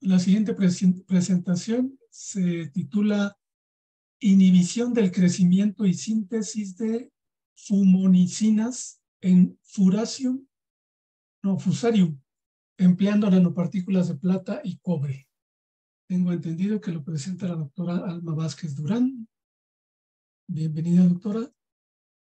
La siguiente presentación se titula Inhibición del crecimiento y síntesis de fumonicinas en furasium, no, fusarium, empleando nanopartículas de plata y cobre. Tengo entendido que lo presenta la doctora Alma Vázquez Durán. Bienvenida, doctora.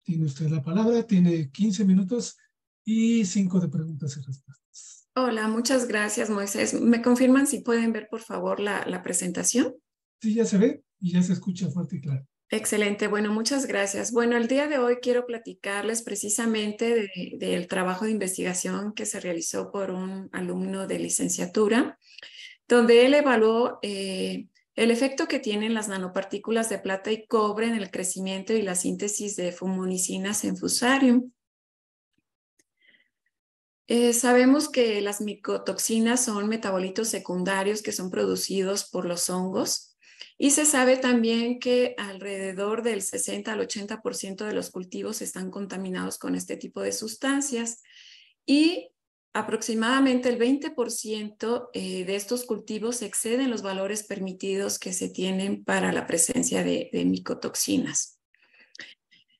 Tiene usted la palabra, tiene 15 minutos y 5 de preguntas y respuestas. Hola, muchas gracias, Moisés. ¿Me confirman si pueden ver, por favor, la, la presentación? Sí, ya se ve y ya se escucha fuerte y claro. Excelente, bueno, muchas gracias. Bueno, el día de hoy quiero platicarles precisamente del trabajo de investigación que se realizó por un alumno de licenciatura, donde él evaluó eh, el efecto que tienen las nanopartículas de plata y cobre en el crecimiento y la síntesis de fumonicinas en fusarium. Eh, sabemos que las micotoxinas son metabolitos secundarios que son producidos por los hongos y se sabe también que alrededor del 60 al 80% de los cultivos están contaminados con este tipo de sustancias y aproximadamente el 20% eh, de estos cultivos exceden los valores permitidos que se tienen para la presencia de, micotoxinas.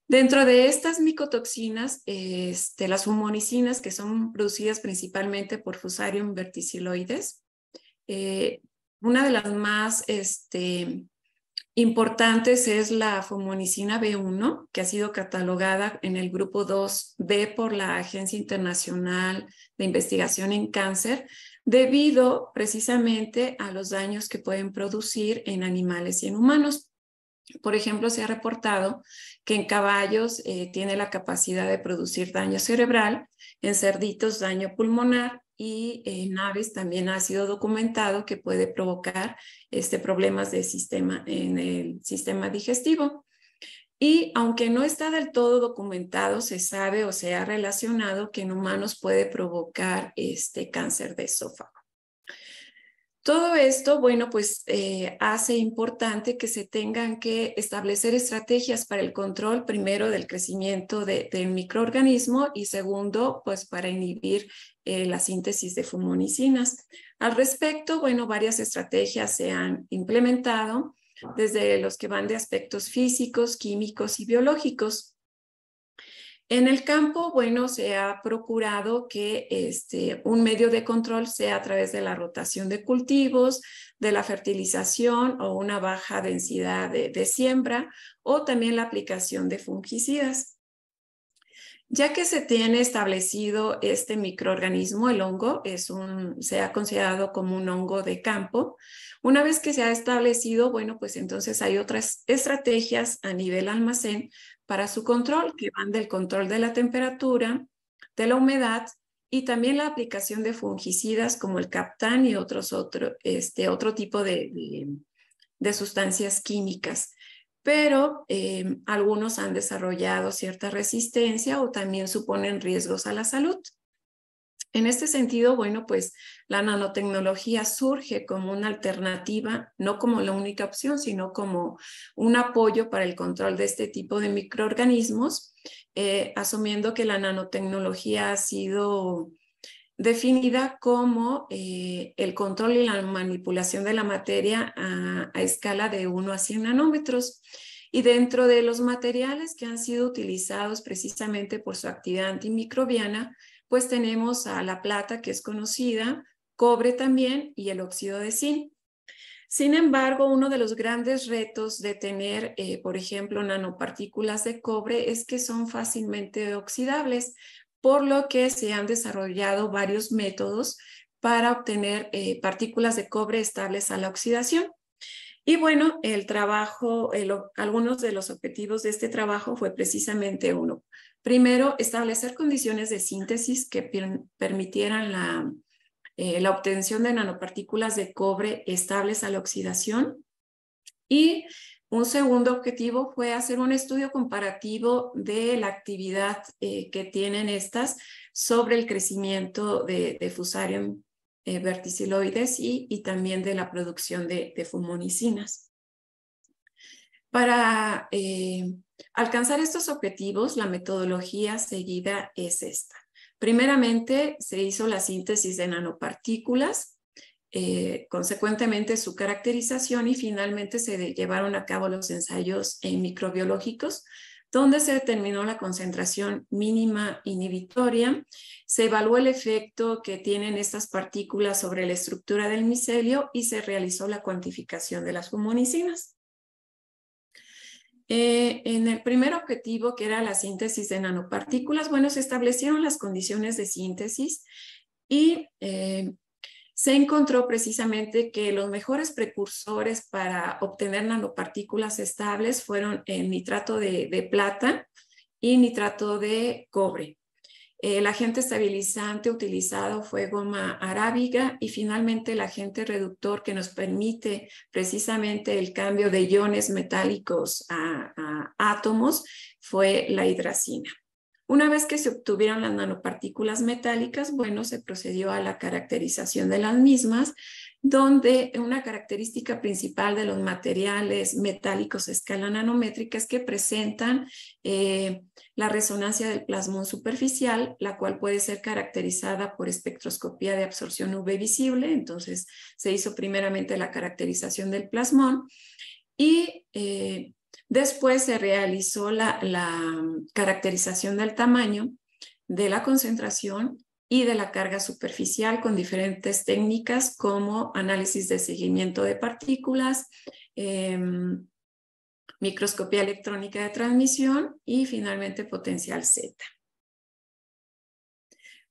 Dentro de estas micotoxinas, este, las humonicinas, que son producidas principalmente por Fusarium verticiloides, eh, una de las más este, importantes es la fumonicina B1, que ha sido catalogada en el grupo 2B por la Agencia Internacional de Investigación en Cáncer, debido precisamente a los daños que pueden producir en animales y en humanos. Por ejemplo, se ha reportado que en caballos eh, tiene la capacidad de producir daño cerebral, en cerditos daño pulmonar y en aves también ha sido documentado que puede provocar este, problemas de sistema, en el sistema digestivo. Y aunque no está del todo documentado, se sabe o se ha relacionado que en humanos puede provocar este cáncer de esófago. Todo esto, bueno, pues eh, hace importante que se tengan que establecer estrategias para el control, primero, del crecimiento del microorganismo y segundo, pues para inhibir eh, la síntesis de fumonicinas. Al respecto, bueno, varias estrategias se han implementado, desde los que van de aspectos físicos, químicos y biológicos. En el campo, bueno, se ha procurado que este, un medio de control sea a través de la rotación de cultivos, de la fertilización o una baja densidad de siembra o también la aplicación de fungicidas. Ya que se tiene establecido este microorganismo, el hongo se ha considerado como un hongo de campo. Una vez que se ha establecido, bueno, pues entonces hay otras estrategias a nivel almacén para su control, que van del control de la temperatura, de la humedad y también la aplicación de fungicidas como el captán y otros otro, este, otro tipo de, de sustancias químicas pero eh, algunos han desarrollado cierta resistencia o también suponen riesgos a la salud. En este sentido, bueno, pues la nanotecnología surge como una alternativa, no como la única opción, sino como un apoyo para el control de este tipo de microorganismos, eh, asumiendo que la nanotecnología ha sido definida como eh, el control y la manipulación de la materia a, escala de 1 a 100 nanómetros. Y dentro de los materiales que han sido utilizados precisamente por su actividad antimicrobiana, pues tenemos a la plata, que es conocida, cobre también y el óxido de zinc. Sin embargo, uno de los grandes retos de tener, eh, por ejemplo, nanopartículas de cobre es que son fácilmente oxidables, por lo que se han desarrollado varios métodos para obtener eh, partículas de cobre estables a la oxidación. Y bueno, el trabajo, algunos de los objetivos de este trabajo fue precisamente uno. Primero, establecer condiciones de síntesis que permitieran la, eh, la obtención de nanopartículas de cobre estables a la oxidación. Y un segundo objetivo fue hacer un estudio comparativo de la actividad eh, que tienen estas sobre el crecimiento de, Fusarium eh, verticiloides y, también de la producción de, fumonicinas. Para eh, alcanzar estos objetivos, la metodología seguida es esta. Primeramente, se hizo la síntesis de nanopartículas eh, consecuentemente su caracterización y finalmente se llevaron a cabo los ensayos en microbiológicos donde se determinó la concentración mínima inhibitoria, se evaluó el efecto que tienen estas partículas sobre la estructura del micelio y se realizó la cuantificación de las fumonicinas. Eh, en el primer objetivo, que era la síntesis de nanopartículas, bueno, se establecieron las condiciones de síntesis y eh, se encontró precisamente que los mejores precursores para obtener nanopartículas estables fueron el nitrato de, plata y nitrato de cobre. El agente estabilizante utilizado fue goma arábiga y finalmente el agente reductor que nos permite precisamente el cambio de iones metálicos a átomos fue la hidracina. Una vez que se obtuvieron las nanopartículas metálicas, bueno, se procedió a la caracterización de las mismas, donde una característica principal de los materiales metálicos a escala nanométrica es que presentan eh, la resonancia del plasmón superficial, la cual puede ser caracterizada por espectroscopía de absorción UV visible. Entonces, se hizo primeramente la caracterización del plasmón y eh, Después se realizó la, caracterización del tamaño, de la concentración y de la carga superficial con diferentes técnicas como análisis de seguimiento de partículas, em, microscopía electrónica de transmisión y finalmente potencial Z.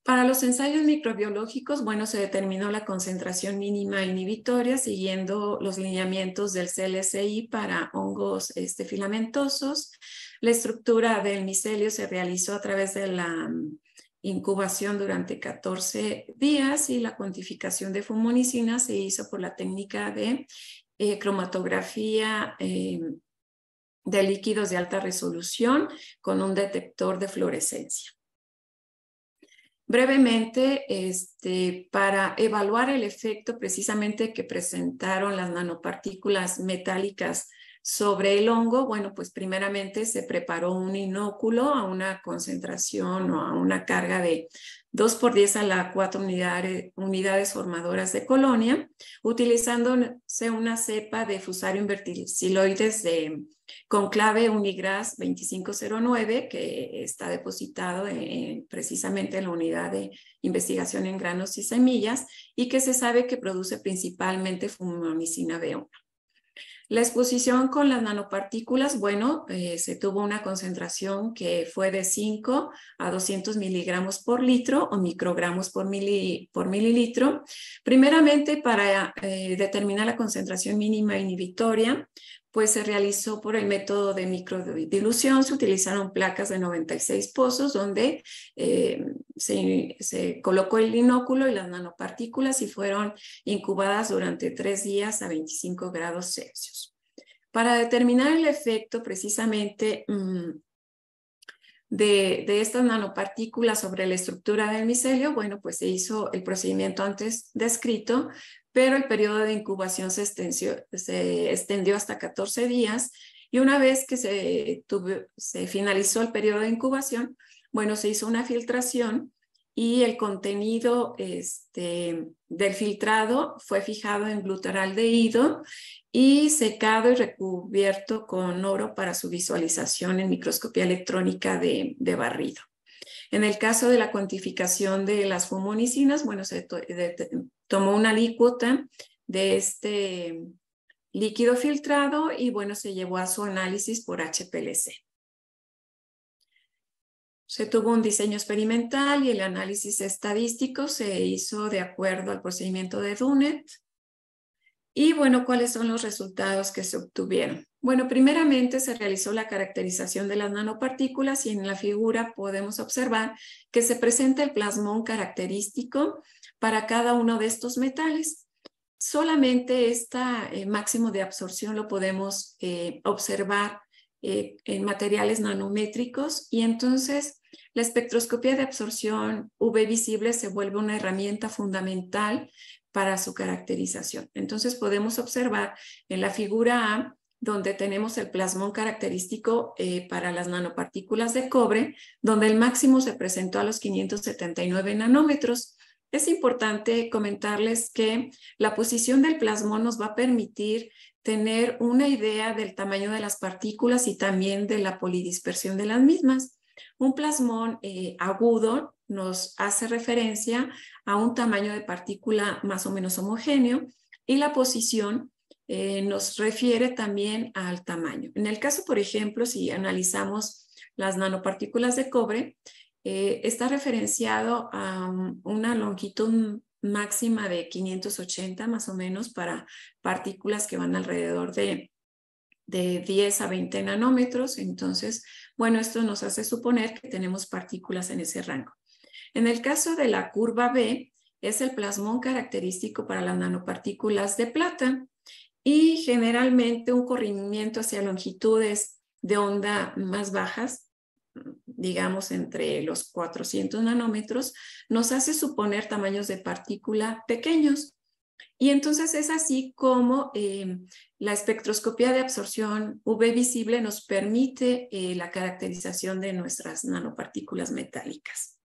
Para los ensayos microbiológicos, bueno, se determinó la concentración mínima inhibitoria siguiendo los lineamientos del CLSI para hongos este, filamentosos. La estructura del micelio se realizó a través de la mm, incubación durante 14 días y la cuantificación de fumonicina se hizo por la técnica de eh, cromatografía eh, de líquidos de alta resolución con un detector de fluorescencia. Brevemente, este, para evaluar el efecto precisamente que presentaron las nanopartículas metálicas sobre el hongo, bueno, pues primeramente se preparó un inóculo a una concentración o a una carga de 2 por 10 a la 4 unidades, unidades formadoras de colonia, utilizándose una cepa de fusario inverticiloides de con clave Unigras 2509, que está depositado precisamente en la unidad de investigación en granos y semillas y que se sabe que produce principalmente fumamicina B1. La exposición con las nanopartículas, bueno, eh, se tuvo una concentración que fue de 5 a 200 miligramos por litro o microgramos por, por mililitro. Primeramente, para eh, determinar la concentración mínima inhibitoria, pues se realizó por el método de microdilución, se utilizaron placas de 96 pozos donde eh, se, colocó el inóculo y las nanopartículas y fueron incubadas durante tres días a 25 grados Celsius. Para determinar el efecto precisamente mm, de, estas nanopartículas sobre la estructura del micelio, bueno, pues se hizo el procedimiento antes descrito, pero el periodo de incubación se extendió, hasta 14 días y una vez que se, se finalizó el periodo de incubación, bueno, se hizo una filtración y el contenido este, del filtrado fue fijado en glutaraldehído y secado y recubierto con oro para su visualización en microscopía electrónica de, barrido. En el caso de la cuantificación de las fumonicinas, bueno, se tomó una alícuota de este líquido filtrado y bueno, se llevó a su análisis por HPLC. Se tuvo un diseño experimental y el análisis estadístico se hizo de acuerdo al procedimiento de Dunet. Y bueno, ¿cuáles son los resultados que se obtuvieron? Bueno, primeramente se realizó la caracterización de las nanopartículas y en la figura podemos observar que se presenta el plasmón característico para cada uno de estos metales. Solamente este máximo de absorción lo podemos eh, observar eh, en materiales nanométricos y entonces la espectroscopía de absorción UV visible se vuelve una herramienta fundamental para su caracterización. Entonces podemos observar en la figura A donde tenemos el plasmón característico eh, para las nanopartículas de cobre, donde el máximo se presentó a los 579 nanómetros. es importante comentarles que la posición del plasmón nos va a permitir tener una idea del tamaño de las partículas y también de la polidispersión de las mismas. Un plasmón eh, agudo nos hace referencia a un tamaño de partícula más o menos homogéneo y la posición eh, nos refiere también al tamaño. En el caso, por ejemplo, si analizamos las nanopartículas de cobre, eh, está referenciado a una longitud máxima de 580 más o menos para partículas que van alrededor de, de 10 a 20 nanómetros. Entonces, bueno, esto nos hace suponer que tenemos partículas en ese rango. En el caso de la curva B, es el plasmón característico para las nanopartículas de plata y generalmente un corrimiento hacia longitudes de onda más bajas, digamos entre los 400 nanómetros, nos hace suponer tamaños de partícula pequeños. Y entonces es así como eh, la espectroscopía de absorción UV visible nos permite eh, la caracterización de nuestras nanopartículas metálicas.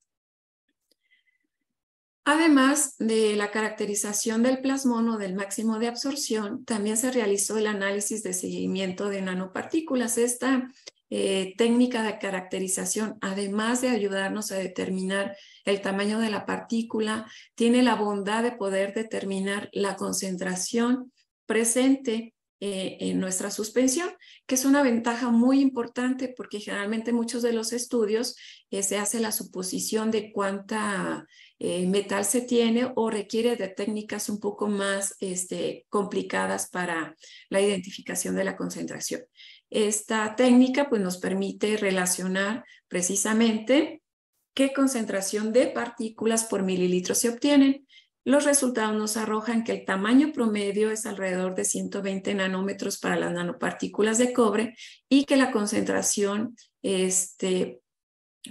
Además de la caracterización del plasmón o del máximo de absorción, también se realizó el análisis de seguimiento de nanopartículas. Esta eh, técnica de caracterización, además de ayudarnos a determinar el tamaño de la partícula, tiene la bondad de poder determinar la concentración presente eh, en nuestra suspensión, que es una ventaja muy importante porque generalmente muchos de los estudios eh, se hace la suposición de cuánta metal se tiene o requiere de técnicas un poco más este, complicadas para la identificación de la concentración. Esta técnica pues, nos permite relacionar precisamente qué concentración de partículas por mililitro se obtienen. Los resultados nos arrojan que el tamaño promedio es alrededor de 120 nanómetros para las nanopartículas de cobre y que la concentración este,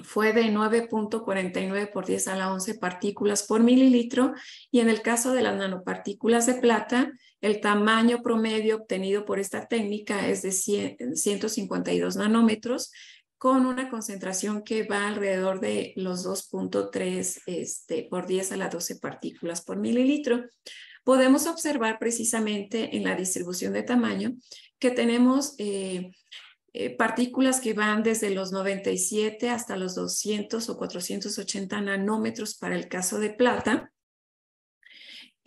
fue de 9.49 por 10 a la 11 partículas por mililitro y en el caso de las nanopartículas de plata, el tamaño promedio obtenido por esta técnica es de 152 nanómetros con una concentración que va alrededor de los 2.3 este, por 10 a la 12 partículas por mililitro. Podemos observar precisamente en la distribución de tamaño que tenemos eh, eh, partículas que van desde los 97 hasta los 200 o 480 nanómetros para el caso de plata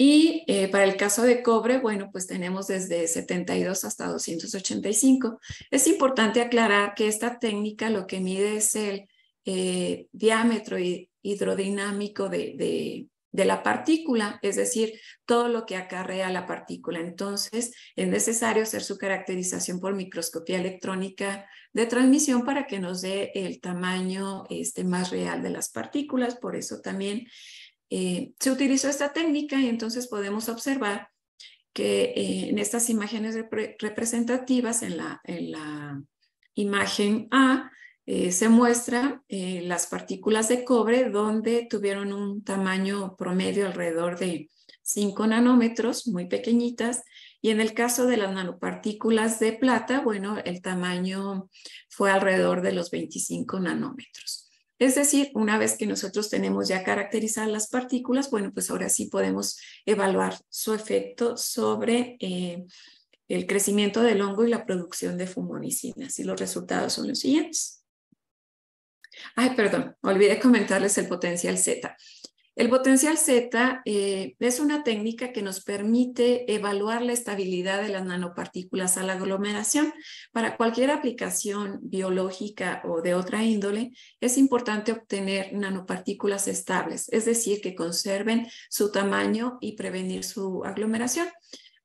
y eh, para el caso de cobre, bueno, pues tenemos desde 72 hasta 285. Es importante aclarar que esta técnica lo que mide es el eh, diámetro hidrodinámico de, de, la partícula, es decir, todo lo que acarrea la partícula. Entonces, es necesario hacer su caracterización por microscopía electrónica de transmisión para que nos dé el tamaño este, más real de las partículas. Por eso también eh, se utilizó esta técnica y entonces podemos observar que eh, en estas imágenes representativas, en la, en la, imagen A, eh, se muestra las partículas de cobre donde tuvieron un tamaño promedio alrededor de 5 nanómetros, muy pequeñitas, y en el caso de las nanopartículas de plata, bueno, el tamaño fue alrededor de los 25 nanómetros. Es decir, una vez que nosotros tenemos ya caracterizadas las partículas, bueno, pues ahora sí podemos evaluar su efecto sobre eh, el crecimiento del hongo y la producción de fumonicinas. Y los resultados son los siguientes. Ay, perdón, olvidé comentarles el potencial Z. El potencial Z eh, es una técnica que nos permite evaluar la estabilidad de las nanopartículas a la aglomeración. Para cualquier aplicación biológica o de otra índole, es importante obtener nanopartículas estables, es decir, que conserven su tamaño y prevenir su aglomeración.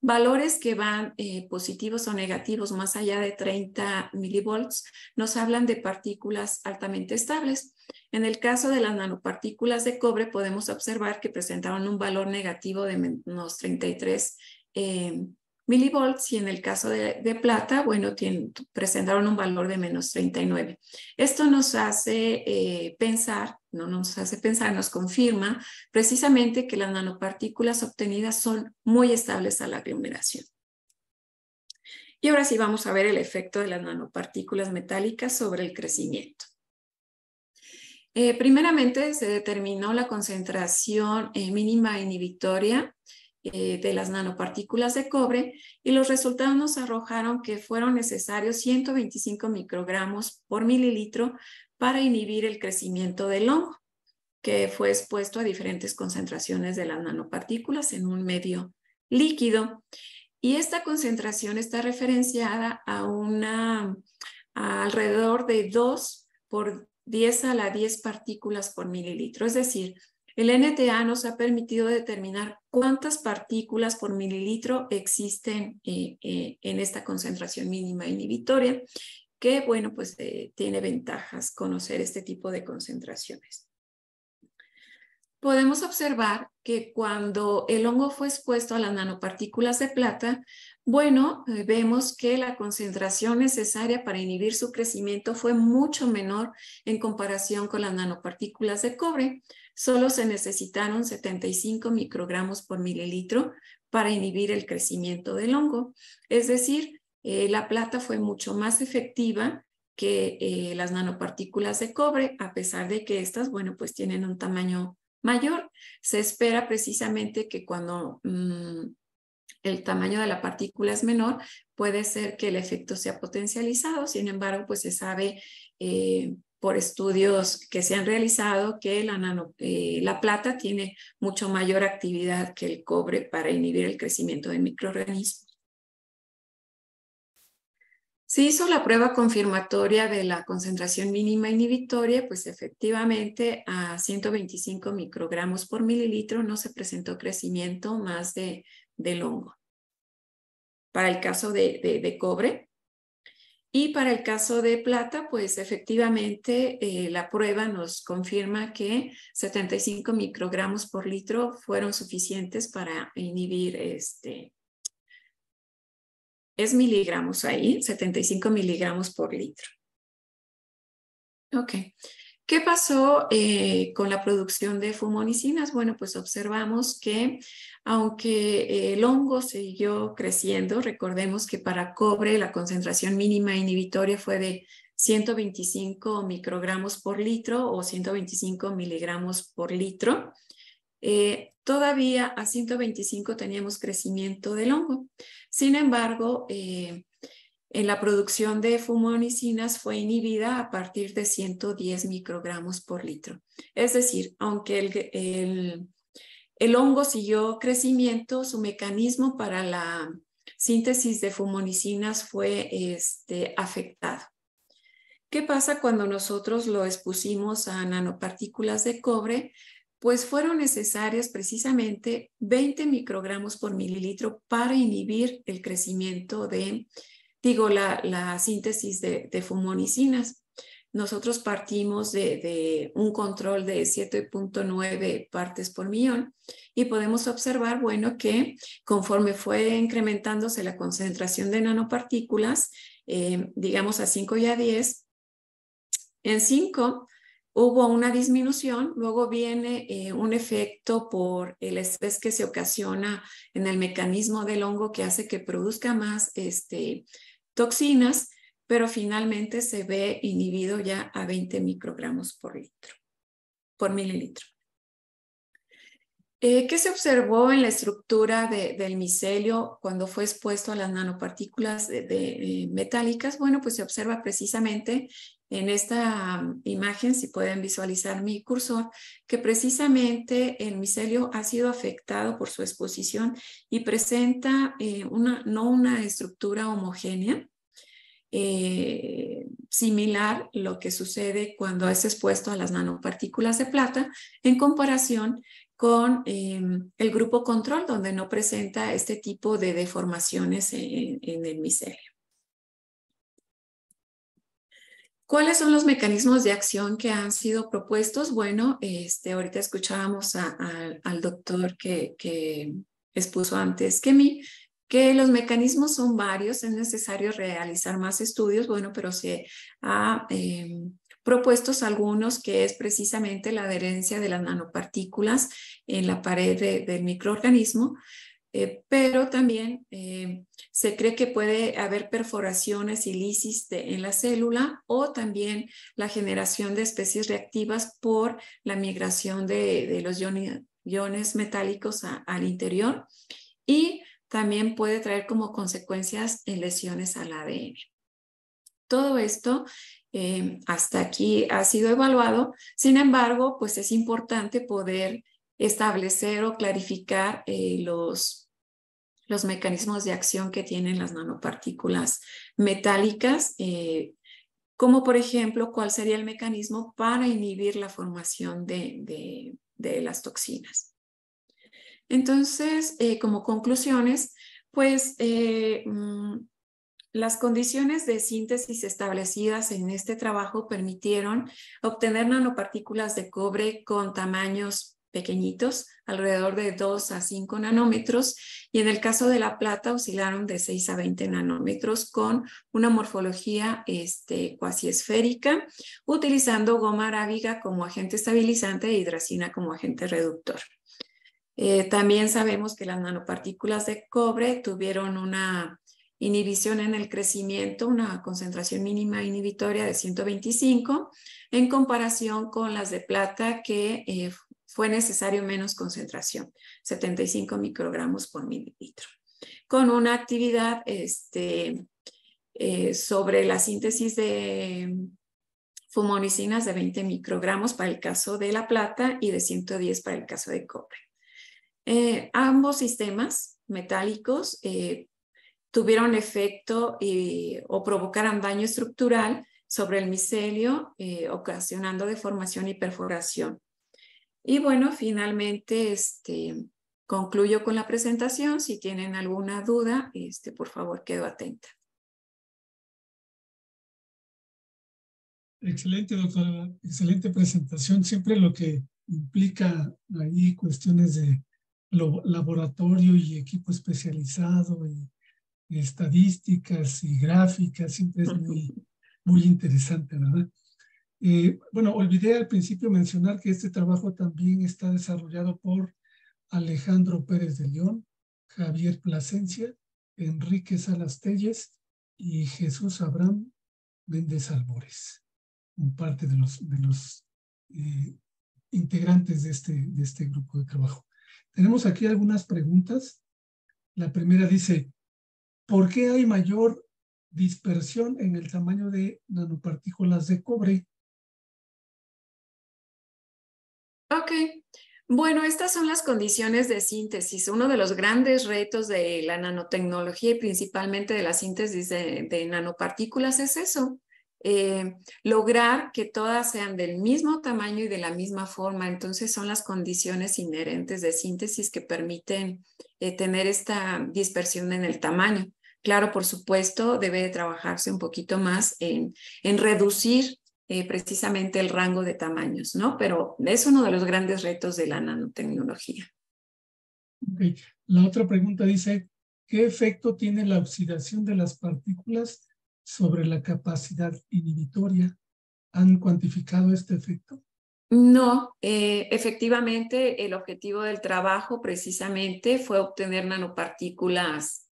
Valores que van eh, positivos o negativos más allá de 30 milivolts nos hablan de partículas altamente estables. En el caso de las nanopartículas de cobre podemos observar que presentaron un valor negativo de menos 33 eh, milivolts y en el caso de, plata, bueno, presentaron un valor de menos 39. Esto nos hace eh, pensar, no nos hace pensar, nos confirma precisamente que las nanopartículas obtenidas son muy estables a la aglomeración. Y ahora sí vamos a ver el efecto de las nanopartículas metálicas sobre el crecimiento. Eh, primeramente se determinó la concentración eh, mínima inhibitoria eh, de las nanopartículas de cobre y los resultados nos arrojaron que fueron necesarios 125 microgramos por mililitro para inhibir el crecimiento del hongo, que fue expuesto a diferentes concentraciones de las nanopartículas en un medio líquido. Y esta concentración está referenciada a una alrededor de 2 por 10 a la 10 partículas por mililitro. Es decir, el NTA nos ha permitido determinar cuántas partículas por mililitro existen eh, eh, en esta concentración mínima inhibitoria, que bueno, pues eh, tiene ventajas conocer este tipo de concentraciones. Podemos observar que cuando el hongo fue expuesto a las nanopartículas de plata, bueno, eh, vemos que la concentración necesaria para inhibir su crecimiento fue mucho menor en comparación con las nanopartículas de cobre. Solo se necesitaron 75 microgramos por mililitro para inhibir el crecimiento del hongo. Es decir, eh, la plata fue mucho más efectiva que eh, las nanopartículas de cobre, a pesar de que estas, bueno, pues tienen un tamaño mayor. Se espera precisamente que cuando mm, el tamaño de la partícula es menor, puede ser que el efecto sea potencializado. Sin embargo, pues se sabe eh, por estudios que se han realizado que la, la plata tiene mucho mayor actividad que el cobre para inhibir el crecimiento de microorganismos. Se hizo la prueba confirmatoria de la concentración mínima inhibitoria, pues efectivamente a 125 microgramos por mililitro no se presentó crecimiento más de, del hongo para el caso de, cobre. Y para el caso de plata, pues efectivamente eh, la prueba nos confirma que 75 microgramos por litro fueron suficientes para inhibir este, es miligramos ahí, 75 miligramos por litro. Ok. ¿Qué pasó eh, con la producción de fumonicinas? Bueno, pues observamos que aunque el hongo siguió creciendo, recordemos que para cobre la concentración mínima inhibitoria fue de 125 microgramos por litro o 125 miligramos por litro. Eh, todavía a 125 teníamos crecimiento del hongo. Sin embargo, eh, en la producción de fumonicinas fue inhibida a partir de 110 microgramos por litro. Es decir, aunque el, el, hongo siguió crecimiento, su mecanismo para la síntesis de fumonicinas fue este, afectado. ¿Qué pasa cuando nosotros lo expusimos a nanopartículas de cobre? Pues fueron necesarias precisamente 20 microgramos por mililitro para inhibir el crecimiento de digo, la, síntesis de, fumonicinas. Nosotros partimos de, un control de 7.9 partes por millón y podemos observar, bueno, que conforme fue incrementándose la concentración de nanopartículas, eh, digamos a 5 y a 10, en 5 hubo una disminución, luego viene eh, un efecto por el estrés que se ocasiona en el mecanismo del hongo que hace que produzca más este, toxinas, pero finalmente se ve inhibido ya a 20 microgramos por litro, por mililitro. Eh, ¿Qué se observó en la estructura del micelio cuando fue expuesto a las nanopartículas de, eh, metálicas? Bueno, pues se observa precisamente en esta um, imagen, si pueden visualizar mi cursor, que precisamente el micelio ha sido afectado por su exposición y presenta eh, una, no una estructura homogénea, eh, similar lo que sucede cuando es expuesto a las nanopartículas de plata en comparación con em, el grupo control, donde no presenta este tipo de deformaciones en el micelio. ¿Cuáles son los mecanismos de acción que han sido propuestos? Bueno, este, ahorita escuchábamos al doctor que, expuso antes que mí, que los mecanismos son varios, es necesario realizar más estudios, bueno, pero se ha em, propuesto algunos que es precisamente la adherencia de las nanopartículas en la pared del microorganismo, eh, pero también eh, se cree que puede haber perforaciones y lisis en la célula o también la generación de especies reactivas por la migración de, los iones, metálicos al interior y también puede traer como consecuencias lesiones al ADN. Todo esto eh, hasta aquí ha sido evaluado, sin embargo, pues es importante poder establecer o clarificar los los mecanismos de acción que tienen las nanopartículas metálicas, eh, como por ejemplo cuál sería el mecanismo para inhibir la formación de, las toxinas. Entonces, eh, como conclusiones, pues eh, mm, las condiciones de síntesis establecidas en este trabajo permitieron obtener nanopartículas de cobre con tamaños pequeñitos, alrededor de 2 a 5 nanómetros, y en el caso de la plata oscilaron de 6 a 20 nanómetros con una morfología este, cuasi esférica, utilizando goma arábiga como agente estabilizante e hidracina como agente reductor. Eh, también sabemos que las nanopartículas de cobre tuvieron una inhibición en el crecimiento, una concentración mínima inhibitoria de 125 en comparación con las de plata que eh, fue necesario menos concentración, 75 microgramos por mililitro, con una actividad este, eh, sobre la síntesis de fumonicinas de 20 microgramos para el caso de la plata y de 110 para el caso de cobre. Eh, ambos sistemas metálicos eh, tuvieron efecto o provocaron daño estructural sobre el micelio, ocasionando deformación y perforación. Y bueno, finalmente este, concluyo con la presentación. Si tienen alguna duda, este, por favor, quedo atenta. Excelente, doctora. Excelente presentación. Siempre lo que implica ahí cuestiones de laboratorio y equipo especializado y, estadísticas y gráficas, siempre es muy, muy interesante, ¿verdad? Bueno, olvidé al principio mencionar que este trabajo también está desarrollado por Alejandro Pérez de León, Javier Plasencia, Enrique Salas Telles y Jesús Abraham Méndez Albores, parte de los, de los eh, integrantes de este, de este grupo de trabajo. Tenemos aquí algunas preguntas. La primera dice, ¿por qué hay mayor dispersión en el tamaño de nanopartículas de cobre Ok. Bueno, estas son las condiciones de síntesis. Uno de los grandes retos de la nanotecnología y principalmente de la síntesis de, nanopartículas es eso, eh, lograr que todas sean del mismo tamaño y de la misma forma. Entonces son las condiciones inherentes de síntesis que permiten eh, tener esta dispersión en el tamaño. Claro, por supuesto, debe trabajarse un poquito más en, en reducir eh, precisamente el rango de tamaños, ¿no? Pero es uno de los grandes retos de la nanotecnología. La otra pregunta dice, ¿qué efecto tiene la oxidación de las partículas sobre la capacidad inhibitoria? ¿Han cuantificado este efecto? No, eh, efectivamente el objetivo del trabajo precisamente fue obtener nanopartículas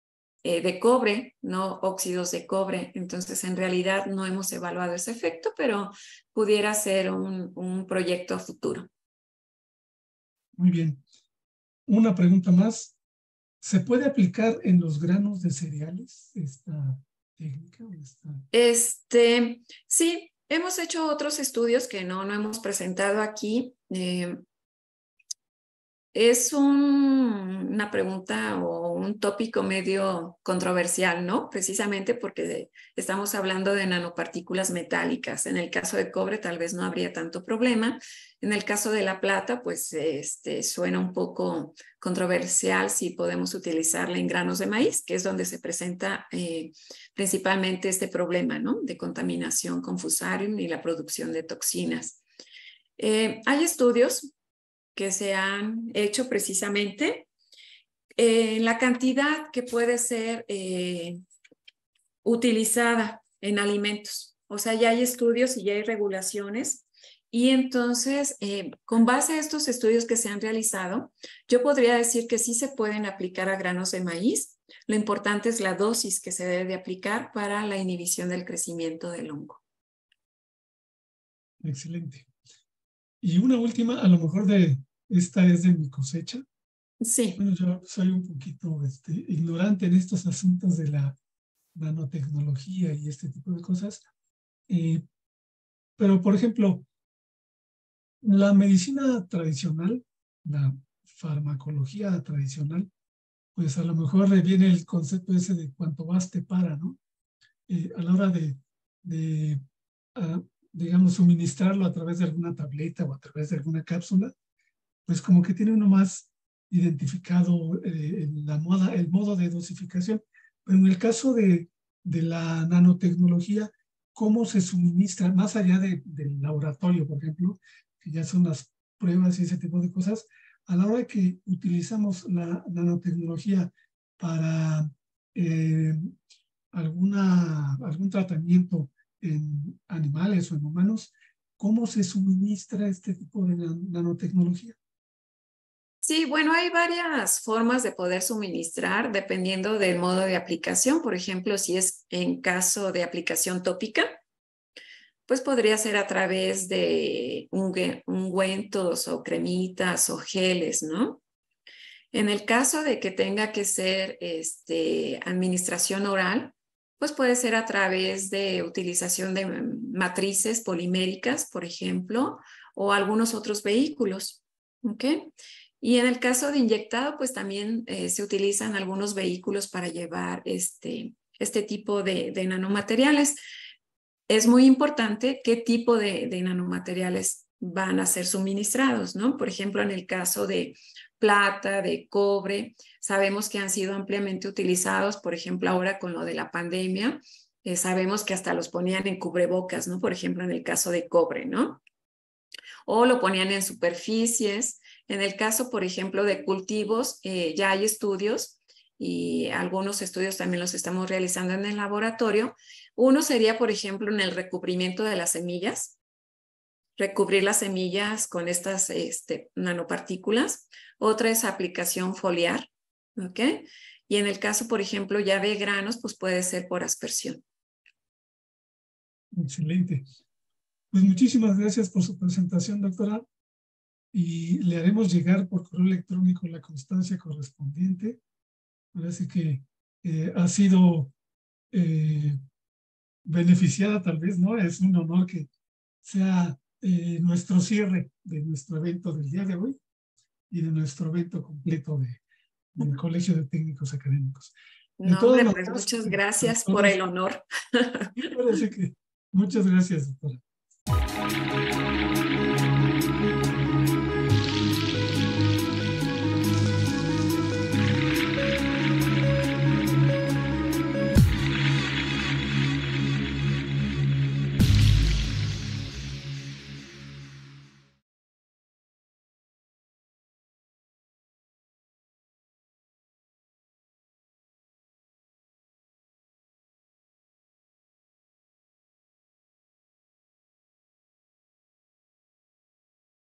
eh, de cobre, no óxidos de cobre. Entonces, en realidad no hemos evaluado ese efecto, pero pudiera ser un, un proyecto futuro. Muy bien. Una pregunta más. ¿Se puede aplicar en los granos de cereales esta técnica? Este, sí, hemos hecho otros estudios que no, no hemos presentado aquí. Eh, es una pregunta o un tópico medio controversial, ¿no? Precisamente porque estamos hablando de nanopartículas metálicas. En el caso de cobre tal vez no habría tanto problema. En el caso de la plata, pues este, suena un poco controversial si podemos utilizarla en granos de maíz, que es donde se presenta eh, principalmente este problema, ¿no? De contaminación con fusarium y la producción de toxinas. Eh, hay estudios que se han hecho precisamente en la cantidad que puede ser eh, utilizada en alimentos. O sea, ya hay estudios y ya hay regulaciones. Y entonces, eh, con base a estos estudios que se han realizado, yo podría decir que sí se pueden aplicar a granos de maíz. Lo importante es la dosis que se debe de aplicar para la inhibición del crecimiento del hongo. Excelente. Y una última, a lo mejor de esta es de mi cosecha. Sí. Bueno, yo soy un poquito este, ignorante en estos asuntos de la nanotecnología y este tipo de cosas. Eh, pero, por ejemplo, la medicina tradicional, la farmacología tradicional, pues a lo mejor viene el concepto ese de cuanto baste para, ¿no? Eh, a la hora de, de ah, digamos, suministrarlo a través de alguna tableta o a través de alguna cápsula, pues como que tiene uno más identificado eh, la moda, el modo de dosificación. Pero en el caso de, la nanotecnología, ¿cómo se suministra, más allá de, del laboratorio, por ejemplo, que ya son las pruebas y ese tipo de cosas, a la hora que utilizamos la nanotecnología para eh, alguna, algún tratamiento en animales o en humanos, ¿cómo se suministra este tipo de nanotecnología? Sí, bueno, hay varias formas de poder suministrar dependiendo del modo de aplicación. Por ejemplo, si es en caso de aplicación tópica, pues podría ser a través de ungüentos o cremitas o geles, ¿no? En el caso de que tenga que ser este, administración oral, pues puede ser a través de utilización de matrices poliméricas, por ejemplo, o algunos otros vehículos. ¿ok? Y en el caso de inyectado, pues también eh, se utilizan algunos vehículos para llevar este, este tipo de, nanomateriales. Es muy importante qué tipo de, nanomateriales van a ser suministrados, ¿no? Por ejemplo, en el caso de plata, de cobre, sabemos que han sido ampliamente utilizados, por ejemplo, ahora con lo de la pandemia, eh, sabemos que hasta los ponían en cubrebocas, ¿no? Por ejemplo, en el caso de cobre, ¿no? O lo ponían en superficies. En el caso, por ejemplo, de cultivos, eh, ya hay estudios y algunos estudios también los estamos realizando en el laboratorio. Uno sería, por ejemplo, en el recubrimiento de las semillas, recubrir las semillas con estas este, nanopartículas. Otra es aplicación foliar, ¿ok? Y en el caso, por ejemplo, ya de granos, pues puede ser por aspersión. Excelente. Pues muchísimas gracias por su presentación, doctora. Y le haremos llegar por correo electrónico la constancia correspondiente. Parece que eh, ha sido eh, beneficiada tal vez, ¿no? Es un honor que sea eh, nuestro cierre de nuestro evento del día de hoy y de nuestro evento completo de, del Colegio de Técnicos Académicos. No, hombre, pues muchas gracias por el honor. muchas gracias, doctora.